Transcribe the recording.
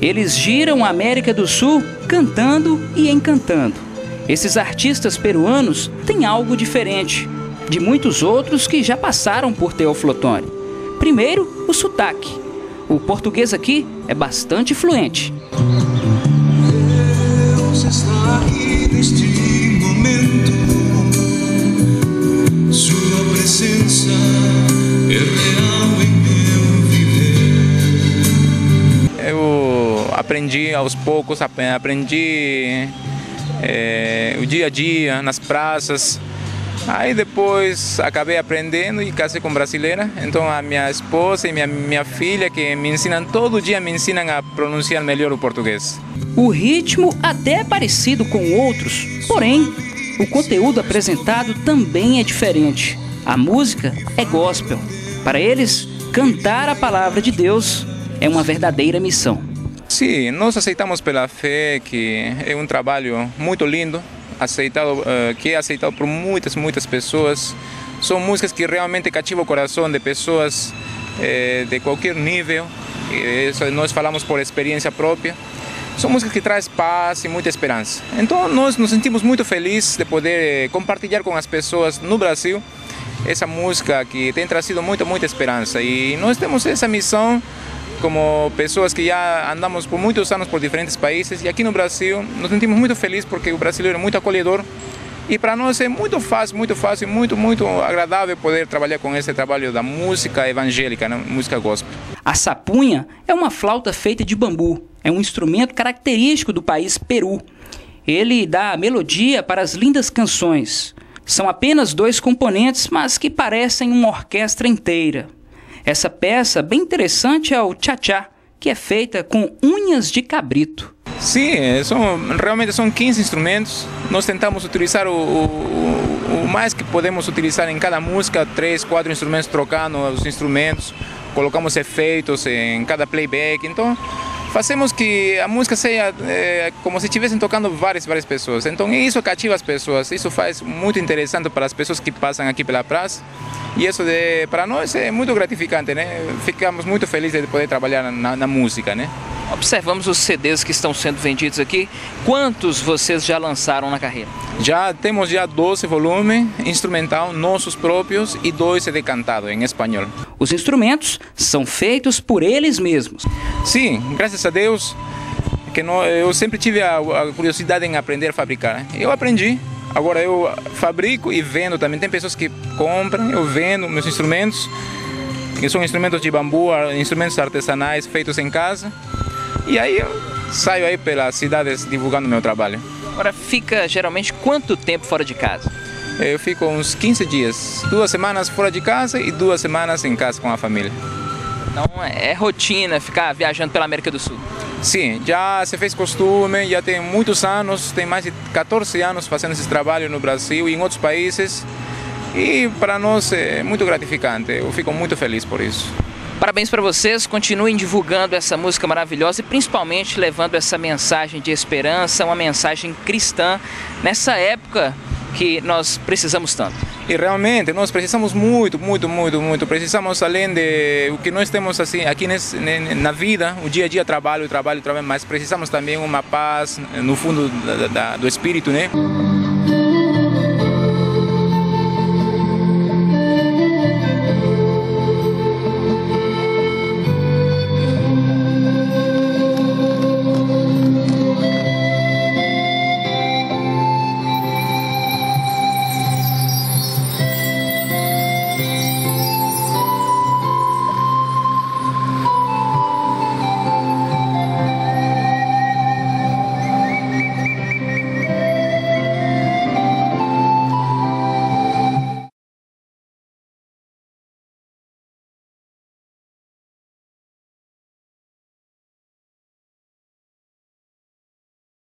Eles giram a América do Sul cantando e encantando. Esses artistas peruanos têm algo diferente de muitos outros que já passaram por Teoflotone. Primeiro, o sotaque. O português aqui é bastante fluente. Deus está aqui neste momento. Sua presença é aprendi aos poucos, aprendi é, o dia a dia nas praças. Aí depois acabei aprendendo e casei com brasileira. Então a minha esposa e minha, minha filha que me ensinam todo dia me ensinam a pronunciar melhor o português. O ritmo até é parecido com outros, porém o conteúdo apresentado também é diferente. A música é gospel. Para eles, cantar a palavra de Deus é uma verdadeira missão. Sim, nós aceitamos pela fé que é um trabalho muito lindo, aceitado, uh, que é aceitado por muitas, muitas pessoas. São músicas que realmente cativam o coração de pessoas eh, de qualquer nível. Isso nós falamos por experiência própria. São músicas que trazem paz e muita esperança. Então nós nos sentimos muito felizes de poder compartilhar com as pessoas no Brasil essa música que tem trazido muita, muita esperança. E nós temos essa missão como pessoas que já andamos por muitos anos por diferentes países e aqui no Brasil nos sentimos muito felizes porque o brasileiro é muito acolhedor e para nós é muito fácil, muito fácil, muito, muito agradável poder trabalhar com esse trabalho da música evangélica, né? música gospel. A sapunha é uma flauta feita de bambu. É um instrumento característico do país Peru. Ele dá a melodia para as lindas canções. São apenas dois componentes, mas que parecem uma orquestra inteira. Essa peça bem interessante é o Tchá-Tchá, que é feita com unhas de cabrito. Sim, são, realmente são 15 instrumentos. Nós tentamos utilizar o, o, o, mais que podemos utilizar em cada música, três, quatro instrumentos trocando os instrumentos, colocamos efeitos em cada playback. Então, fazemos que a música seja é, como se estivessem tocando várias, várias pessoas. Então, isso cativa as pessoas, isso faz muito interessante para as pessoas que passam aqui pela praça. E isso de, para nós é muito gratificante, né? Ficamos muito felizes de poder trabalhar na, na música, né? Observamos os CDs que estão sendo vendidos aqui. Quantos vocês já lançaram na carreira? Já temos já 12 volumes instrumental nossos próprios e dois CD cantado em espanhol. Os instrumentos são feitos por eles mesmos. Sim, graças a Deus que eu sempre tive a, a curiosidade em aprender a fabricar. Eu aprendi, Agora eu fabrico e vendo também. Tem pessoas que compram, eu vendo meus instrumentos, que são instrumentos de bambu, instrumentos artesanais feitos em casa. E aí eu saio aí pelas cidades divulgando meu trabalho. Agora fica geralmente quanto tempo fora de casa? Eu fico uns 15 dias, duas semanas fora de casa e duas semanas em casa com a família. Então é rotina ficar viajando pela América do Sul? Sim, já se fez costume, já tem muitos anos, tem mais de 14 anos fazendo esse trabalho no Brasil e em outros países. E para nós é muito gratificante, eu fico muito feliz por isso. Parabéns para vocês, continuem divulgando essa música maravilhosa e principalmente levando essa mensagem de esperança, uma mensagem cristã nessa época que nós precisamos tanto. E realmente nós precisamos muito, muito, muito, muito. Precisamos além de o que nós temos assim aqui nesse, na vida, o dia a dia trabalho, trabalho, trabalho, mas precisamos também uma paz no fundo da, da, do espírito, né?